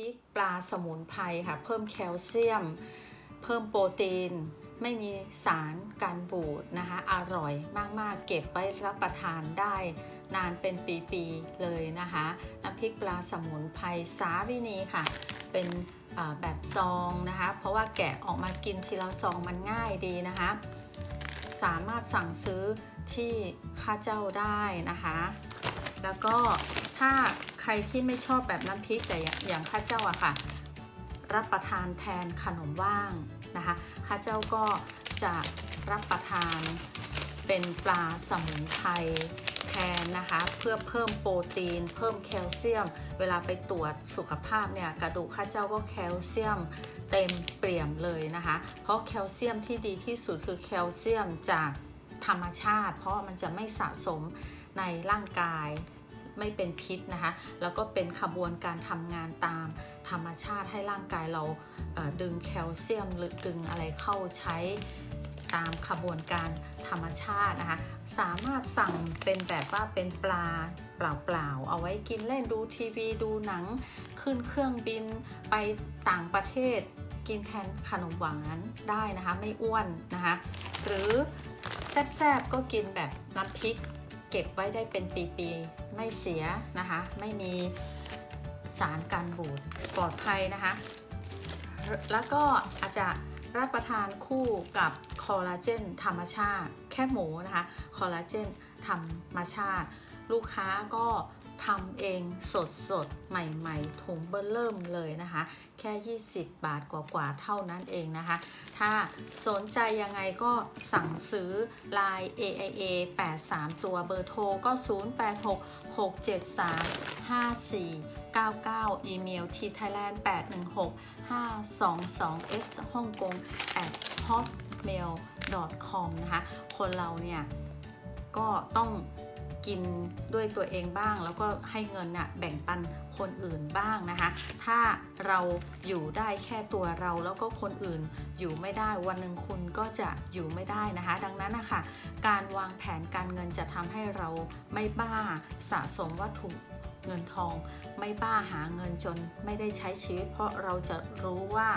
พริกปลาสมุนไพรค่ะ เพิ่มแคลเซียม เพิ่มโปรตีน ไม่มีสารการบูดนะคะ อร่อยมาก ๆ เก็บไว้รับประทานได้ นานเป็นปีๆเลยนะคะ น้ำพริกปลาสมุนไพรสาวินีค่ะ เป็นแบบซองนะคะ เพราะว่าแกะออกมากินทีละซองมันง่ายดีนะคะ สามารถสั่งซื้อที่ข้าเจ้าได้นะคะ แล้วก็ถ้าใครที่ไม่ชอบแบบน้ำพริกแต่อย่างข้าเจ้าอะค่ะ รับประทานแทนขนมว่างนะคะข้าเจ้าก็จะรับประทานเป็นปลาสมุนไพรแทนนะคะเพื่อเพิ่มโปรตีน เพิ่มแคลเซียม เวลาไปตรวจสุขภาพเนี่ยกระดูกข้าเจ้าก็แคลเซียมเต็มเปี่ยมเลยนะคะ เพราะแคลเซียมที่ดีที่สุดคือแคลเซียมจากธรรมชาติ เพราะมันจะไม่สะสม ในร่างกายไม่เป็นพิษนะคะ แล้วก็เป็นขบวนการทำงานตามธรรมชาติให้ร่างกายเราดึงแคลเซียมหรือดึงอะไรเข้าใช้ตามขบวนการธรรมชาตินะคะ สามารถสั่งเป็นแบบว่าเป็นปลาเปล่าๆ เอาไว้กินเล่นดูทีวีดูหนัง ขึ้นเครื่องบินไปต่างประเทศกินแทนขนมหวานได้นะคะ ไม่อ้วนนะคะ หรือแซ่บๆก็กินแบบน้ำพริก เก็บไว้ได้เป็นปีๆไม่เสียนะคะ ไม่มีสารกันบูดปลอดภัยนะคะ แล้วก็อาจจะรับประทานคู่กับคอลลาเจนธรรมชาติ แค่หมูนะคะ คอลลาเจนธรรมชาติ ลูกค้าก็ ทำเองสดสดใหม่ๆถุงเบอร์เริ่มเลยนะคะ แค่ 20 บาทกว่าๆเท่านั้นเองนะคะ ถ้าสนใจยังไงก็สั่งซื้อ Line AIA 83 ตัวเบอร์โทรก็ 086 673 54 99 อีเมลที่ thailand 816 522 s ฮ่องกง at hotmail com นะคะ คนเราเนี่ยก็ต้อง กินด้วยตัวเองบ้าง แล้วก็ให้เงินน่ะแบ่งปันคนอื่นบ้างนะคะ ถ้าเราอยู่ได้แค่ตัวเราแล้วก็คนอื่นอยู่ไม่ได้วันหนึ่งคุณก็จะอยู่ไม่ได้นะคะ ดังนั้นนะคะการวางแผนการเงินจะทำให้เราไม่บ้าสะสมวัตถุเงินทองไม่บ้าหาเงินจนไม่ได้ใช้ชีวิต เพราะเราจะรู้ว่า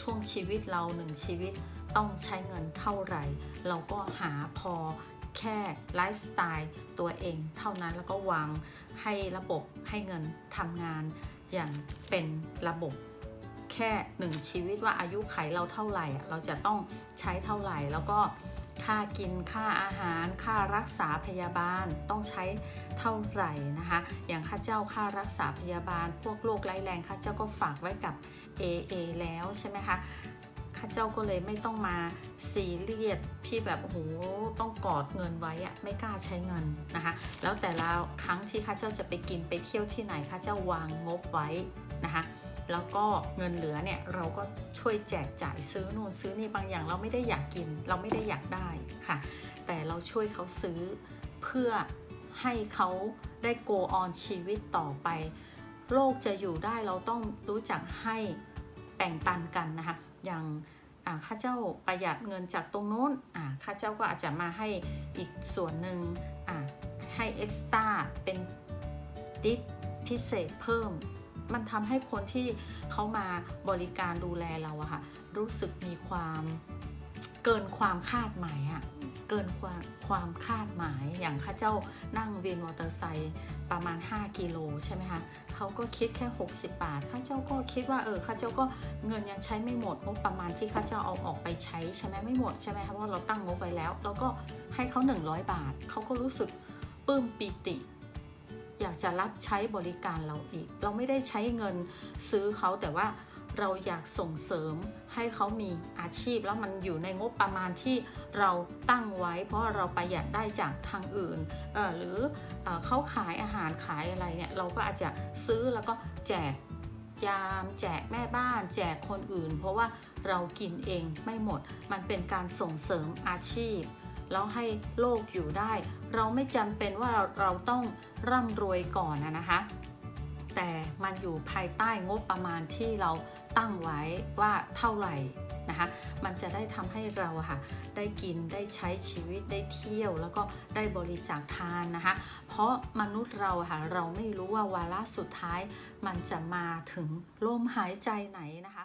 ช่วงชีวิตเราหนึ่งชีวิตต้องใช้เงินเท่าไหร่ เราก็หาพอ แค่ไลฟ์สไตล์ตัวเองเท่านั้นแล้วก็วางให้ระบบให้เงินทำงานอย่างเป็นระบบแค่หนึ่งชีวิตว่าอายุไขเราเท่าไหร่ เราจะต้องใช้เท่าไหร่ แล้วก็ค่ากินค่าอาหาร ค่ารักษาพยาบาลต้องใช้เท่าไหร่นะคะ อย่างค่าเจ้าค่ารักษาพยาบาล พวกโรคไร้แรงค่าเจ้าก็ฝากไว้กับ AA แล้วใช่ไหมคะ ข้าเจ้าก็เลยไม่ต้องมาซีเรียสที่แบบโอ้โหต้องกอดเงินไว้อะไม่กล้าใช้เงินนะคะ แล้วแต่ละครั้งที่ข้าเจ้าจะไปกินไปเที่ยวที่ไหนข้าเจ้าวางงบไว้นะคะแล้วก็เงินเหลือเนี่ยเราก็ช่วยแจกจ่ายซื้อนู่นซื้อนี่บางอย่างเราไม่ได้อยากกิน เราไม่ได้อยากได้ค่ะ แต่เราช่วยเขาซื้อเพื่อให้เขาได้โกออนชีวิตต่อไป โลกจะอยู่ได้เราต้องรู้จักให้แบ่งปันกันนะคะ อย่างข้าเจ้าประหยัดเงินจากตรงนู้นข้าเจ้าก็อาจจะมาให้อีกส่วนหนึ่งให้เอ็กซ์ต้าเป็นดิฟพิเศษเพิ่ม มันทำให้คนที่เขามาบริการดูแลเราอะค่ะรู้สึกมีความเกินความคาดหมายอะ เกินความความคาดหมาย อย่างข้าเจ้านั่งวินมอเตอร์ไซค์ประมาณ 5 กิโลใช่ไหมคะเขาก็คิดแค่ 60 บาทข้าเจ้าก็คิดว่าเออข้าเจ้าก็เงินยังใช้ไม่หมดงบประมาณที่ข้าเจ้าเอาออกไปใช้ใช่ไหมไม่หมดใช่ไหมคะเพราะเราตั้งงบไปแล้วเราก็ให้เขา 100 บาทเขาก็รู้สึกปลื้มปีติ อยากจะรับใช้บริการเราอีก เราไม่ได้ใช้เงินซื้อเขาแต่ว่า เราอยากส่งเสริมให้เขามีอาชีพ แล้วมันอยู่ในงบประมาณที่เราตั้งไว้ เพราะเราประหยัดได้จากทางอื่นหรือเอเขาขายอาหารขายอะไรเนี่ยเราก็อาจจะซื้อแล้วก็แจกยามแจกแม่บ้าน แจกคนอื่น เพราะว่าเรากินเองไม่หมด มันเป็นการส่งเสริมอาชีพ แล้วให้โลกอยู่ได้ เราไม่จำเป็นว่าเราเราต้องร่ำรวยก่อนนะคะ แต่มันอยู่ภายใต้งบประมาณที่เราตั้งไว้ว่าเท่าไหร่นะคะ มันจะได้ทำให้เราค่ะได้กินได้ใช้ชีวิตได้เที่ยว แล้วก็ได้บริจาคทานนะคะ เพราะมนุษย์เราค่ะเราไม่รู้ว่าวาระสุดท้าย มันจะมาถึงลมหายใจไหนนะคะ